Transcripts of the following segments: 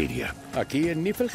Valkyria. ¿Aquí en Niflheim?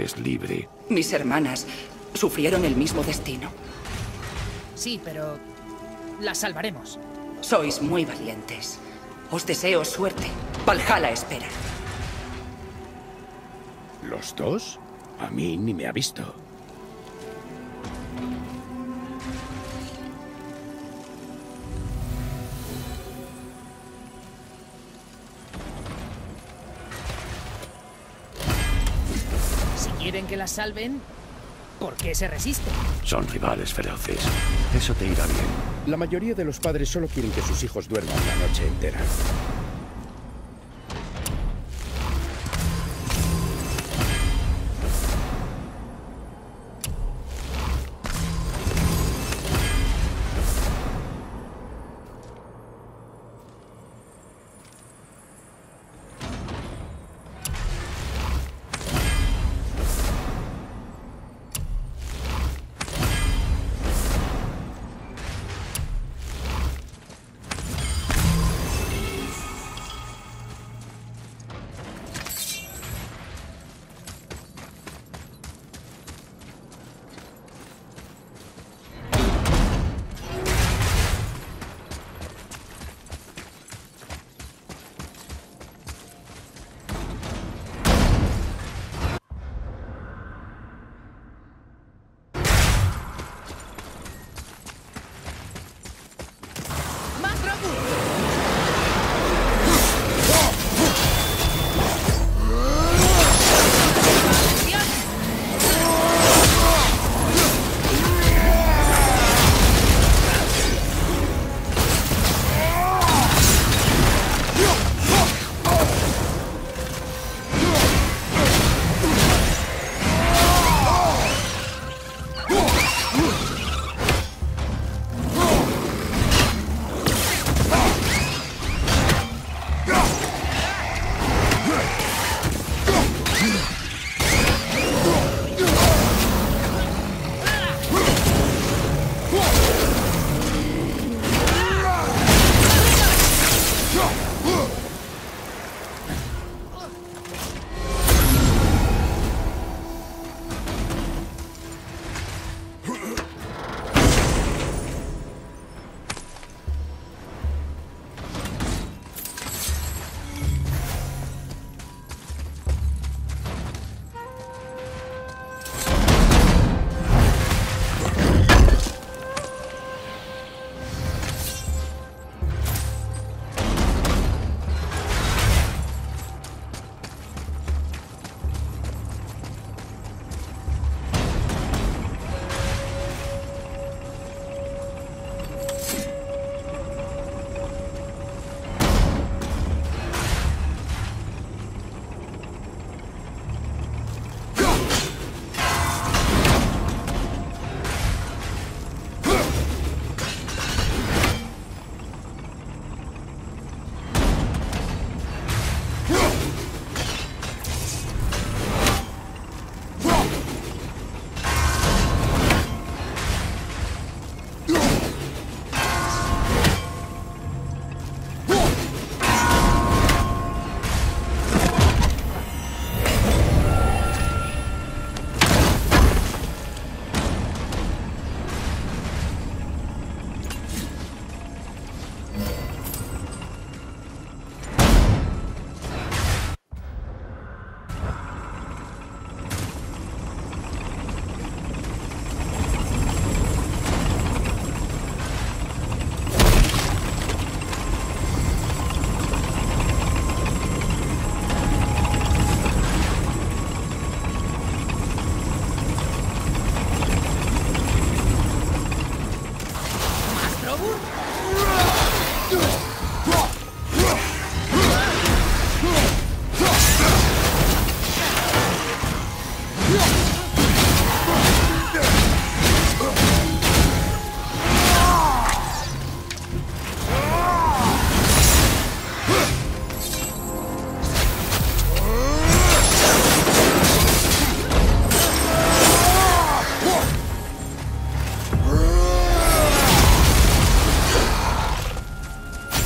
Eres libre. Mis hermanas sufrieron el mismo destino. Sí, pero la salvaremos. Sois muy valientes. Os deseo suerte. Valhalla espera. ¿Los dos? A mí ni me ha visto. Quieren que la salven, ¿por qué se resisten? Son rivales feroces. Eso te irá bien. La mayoría de los padres solo quieren que sus hijos duerman la noche entera.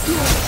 Yeah.